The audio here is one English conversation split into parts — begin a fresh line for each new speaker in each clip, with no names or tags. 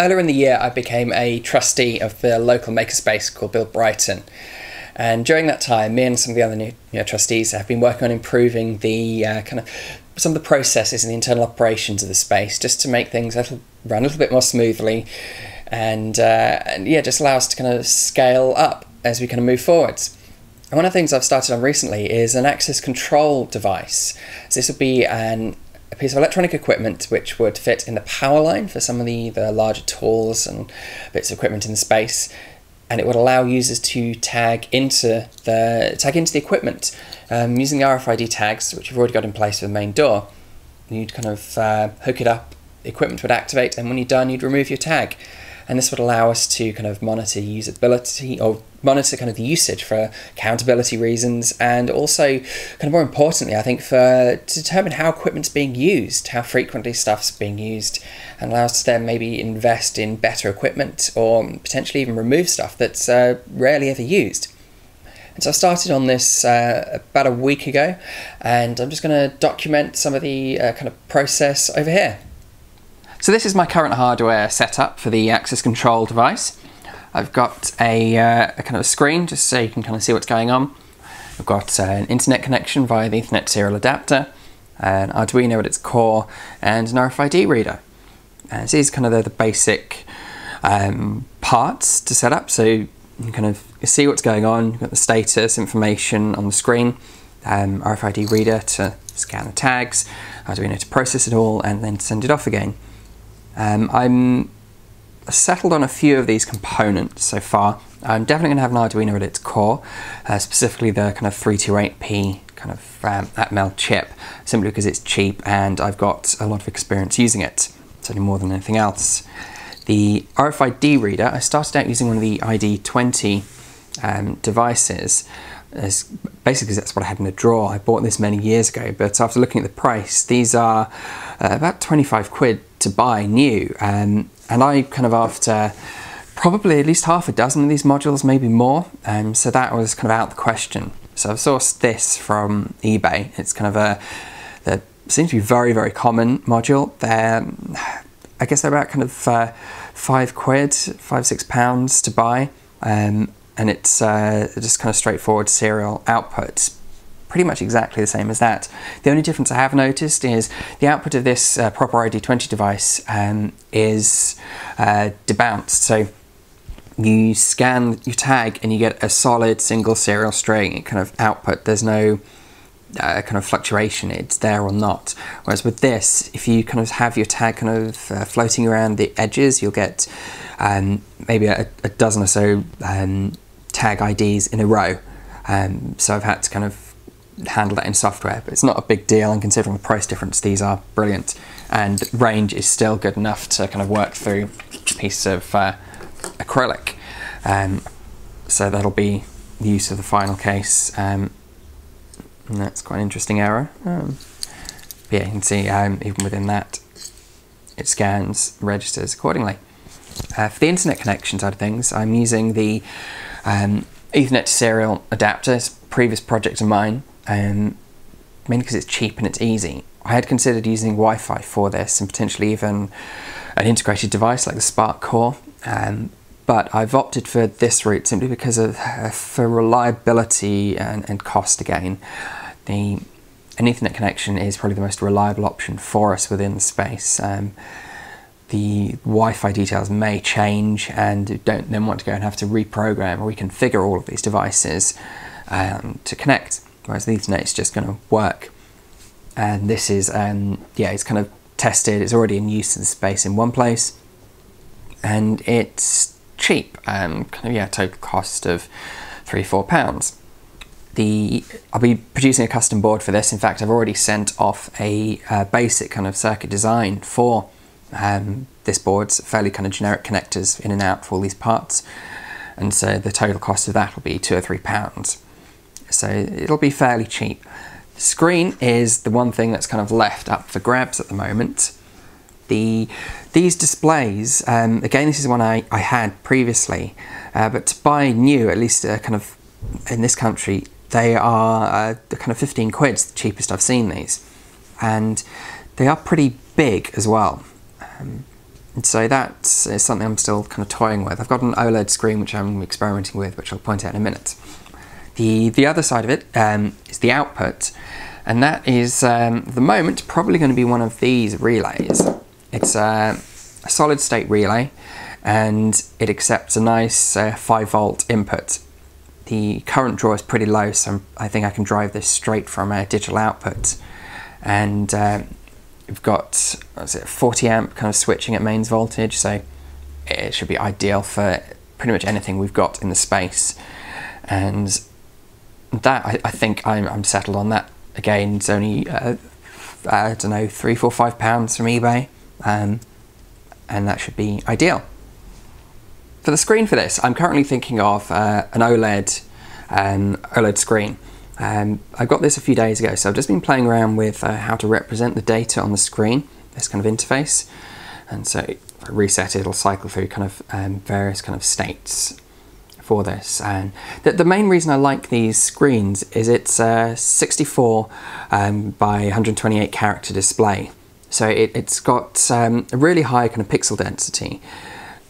earlier in the year, I became a trustee of the local makerspace called Build Brighton. And during that time, me and some of the other new you know, trustees have been working on improving the uh, kind of some of the processes and the internal operations of the space just to make things little, run a little bit more smoothly and, uh, and yeah, just allow us to kind of scale up as we kind of move forwards. And one of the things I've started on recently is an access control device. So this would be an a piece of electronic equipment which would fit in the power line for some of the, the larger tools and bits of equipment in the space and it would allow users to tag into the tag into the equipment um, using the RFID tags which you've already got in place for the main door. You'd kind of uh, hook it up, the equipment would activate, and when you're done, you'd remove your tag and this would allow us to kind of monitor usability or monitor kind of the usage for accountability reasons and also kind of more importantly I think for to determine how equipment's being used how frequently stuff's being used and allow us to then maybe invest in better equipment or potentially even remove stuff that's uh, rarely ever used and so I started on this uh, about a week ago and I'm just going to document some of the uh, kind of process over here so this is my current hardware setup for the access control device. I've got a, uh, a kind of a screen just so you can kind of see what's going on. I've got uh, an internet connection via the Ethernet serial adapter, an Arduino at its core, and an RFID reader. And these are kind of the, the basic um, parts to set up. So you can kind of see what's going on. You've got the status information on the screen, um, RFID reader to scan the tags, Arduino to process it all, and then send it off again. Um, I'm settled on a few of these components so far. I'm definitely going to have an Arduino at its core, uh, specifically the kind of 328P kind of um, Atmel chip, simply because it's cheap and I've got a lot of experience using it, certainly more than anything else. The RFID reader, I started out using one of the ID20 um, devices, as basically that's what I had in a drawer. I bought this many years ago, but after looking at the price, these are uh, about 25 quid to buy new. Um, and I kind of after probably at least half a dozen of these modules, maybe more. Um, so that was kind of out the question. So I've sourced this from eBay. It's kind of a, that seems to be very, very common module. They're, I guess they're about kind of uh, five quid, five, six pounds to buy. Um, and it's uh, just kind of straightforward serial output pretty much exactly the same as that. The only difference I have noticed is the output of this uh, proper ID20 device um, is uh, debounced. So you scan your tag and you get a solid single serial string kind of output. There's no uh, kind of fluctuation, it's there or not. Whereas with this, if you kind of have your tag kind of uh, floating around the edges, you'll get um, maybe a, a, dozen or so um, tag IDs in a row. Um, so I've had to kind of handle that in software, but it's not a big deal. And considering the price difference, these are brilliant. And range is still good enough to kind of work through a piece of uh, acrylic. Um, so that'll be the use of the final case. Um, that's quite an interesting error. Um, yeah, you can see um, even within that, it scans, registers accordingly. Uh, for the internet connection side of things, I'm using the um, Ethernet serial adapter. It's previous project of mine um, mainly because it's cheap and it's easy. I had considered using Wi-Fi for this and potentially even an integrated device like the Spark Core, um, but I've opted for this route simply because of uh, for reliability and, and cost again. The an Ethernet connection is probably the most reliable option for us within the space. Um, the Wi-Fi details may change and don't then want to go and have to reprogram or reconfigure all of these devices um, to connect whereas the Ethernet is just going to work. And this is, um, yeah, it's kind of tested, it's already in use in space in one place, and it's cheap, um, kind of, yeah, total cost of three, four pounds. The, I'll be producing a custom board for this. In fact, I've already sent off a uh, basic kind of circuit design for um, this board, fairly kind of generic connectors in and out for all these parts. And so the total cost of that will be two or three pounds so it'll be fairly cheap. Screen is the one thing that's kind of left up for grabs at the moment. The These displays, um, again this is one I, I had previously, uh, but to buy new, at least uh, kind of in this country, they are uh, kind of 15 quid, the cheapest I've seen these. And they are pretty big as well. Um, And so that is something I'm still kind of toying with. I've got an OLED screen which I'm experimenting with, which I'll point out in a minute. The, the other side of it um, is the output, and that is, um, the moment, probably going to be one of these relays. It's a, a solid state relay, and it accepts a nice uh, 5 volt input. The current draw is pretty low, so I think I can drive this straight from a digital output. And uh, we've got what's it, 40 amp kind of switching at mains voltage, so it should be ideal for pretty much anything we've got in the space. And that, I, I think I'm, I'm, settled on that. Again, it's only, uh, I don't know, three, four, five pounds from eBay, um, and that should be ideal. For the screen for this, I'm currently thinking of uh, an OLED um, OLED screen. Um, I got this a few days ago, so I've just been playing around with uh, how to represent the data on the screen, this kind of interface. And so if I reset it, it'll cycle through kind of um, various kind of states for this. And the, the, main reason I like these screens is it's a 64 um, by 128 character display. So it, has got um, a really high kind of pixel density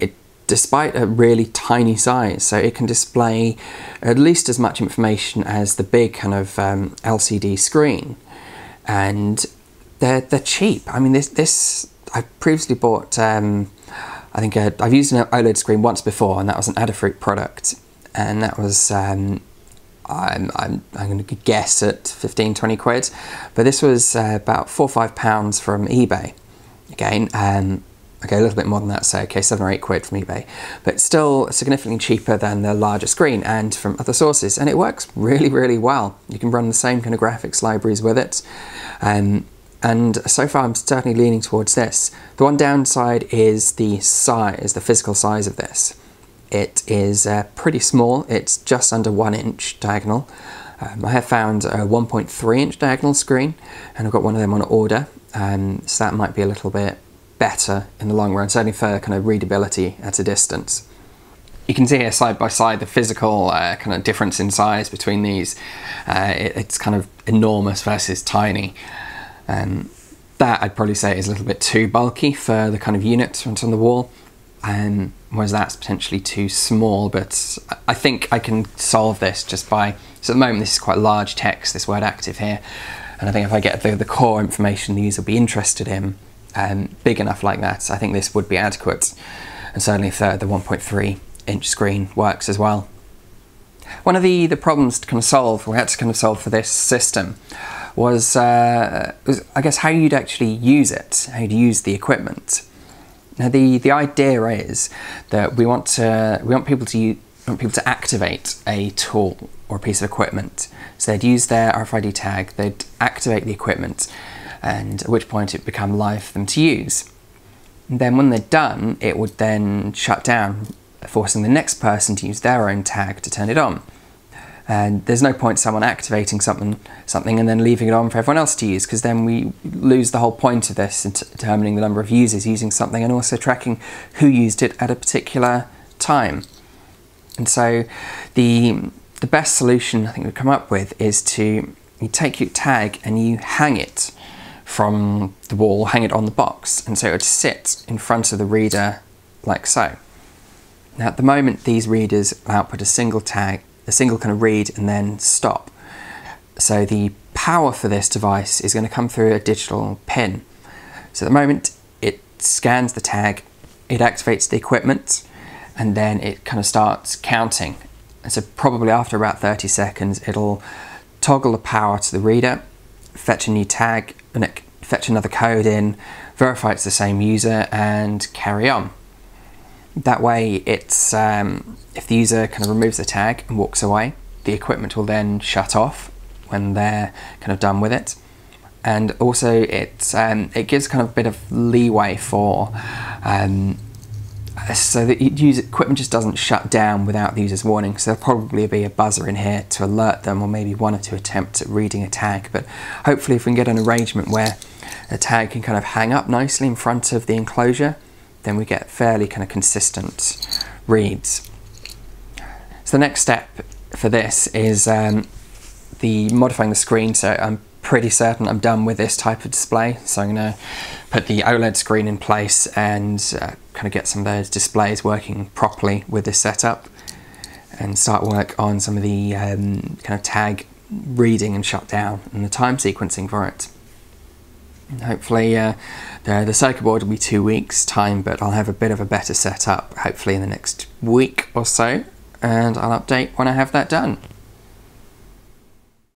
it despite a really tiny size. So it can display at least as much information as the big kind of um, LCD screen. And they're, they're cheap. I mean, this, this I previously bought, um, I think i have used an OLED screen once before, and that was an Adafruit product. And that was, um, I'm, I'm, I'm going to guess at 15, 20 quid. But this was uh, about four or five pounds from eBay. Again, um, Okay, a little bit more than that, so okay, seven or eight quid from eBay, but still significantly cheaper than the larger screen and from other sources, and it works really, really well. You can run the same kind of graphics libraries with it, um, and so far I'm certainly leaning towards this. The one downside is the size, the physical size of this. It is uh, pretty small, it's just under one inch diagonal. Um, I have found a 1.3 inch diagonal screen, and I've got one of them on order, um, so that might be a little bit better in the long run, certainly for kind of readability at a distance. You can see here side by side the physical uh, kind of difference in size between these. Uh, it, it's kind of enormous versus tiny. Um, that I'd probably say is a little bit too bulky for the kind of unit that's on the wall. Um, whereas that's potentially too small, but I think I can solve this just by, so at the moment this is quite large text, this word active here, and I think if I get the, the core information the user will be interested in, um, big enough like that, I think this would be adequate. And certainly if the, the 1.3 inch screen works as well. One of the, the problems to kind of solve, we had to kind of solve for this system, was, uh, was I guess how you'd actually use it, how you'd use the equipment. Now the, the idea is that we want to we want people to use, want people to activate a tool or a piece of equipment. So they'd use their RFID tag, they'd activate the equipment, and at which point it would become live for them to use. And then when they're done, it would then shut down, forcing the next person to use their own tag to turn it on. And there's no point someone activating something, something and then leaving it on for everyone else to use, because then we lose the whole point of this in determining the number of users using something and also tracking who used it at a particular time. And so the the best solution I think we've come up with is to you take your tag and you hang it from the wall, hang it on the box, and so it would sit in front of the reader like so. Now at the moment these readers output a single tag, a single kind of read and then stop. So the power for this device is going to come through a digital pin. So at the moment it scans the tag, it activates the equipment, and then it kind of starts counting. And so probably after about 30 seconds it'll toggle the power to the reader, fetch a new tag, and fetch another code in, verify it's the same user, and carry on. That way, it's um, if the user kind of removes the tag and walks away, the equipment will then shut off when they're kind of done with it. And also, it's um, it gives kind of a bit of leeway for um, so that use equipment just doesn't shut down without the user's warning. So there'll probably be a buzzer in here to alert them, or maybe one or two attempts at reading a tag. But hopefully, if we can get an arrangement where a tag can kind of hang up nicely in front of the enclosure, then we get fairly kind of consistent reads. So the next step for this is um, the modifying the screen. So I'm pretty certain I'm done with this type of display. So I'm going to put the OLED screen in place and uh, kind of get some of those displays working properly with this setup and start work on some of the um, kind of tag reading and shutdown and the time sequencing for it. Hopefully uh, the, the circuit board will be two weeks time but I'll have a bit of a better setup hopefully in the next week or so and I'll update when I have that done.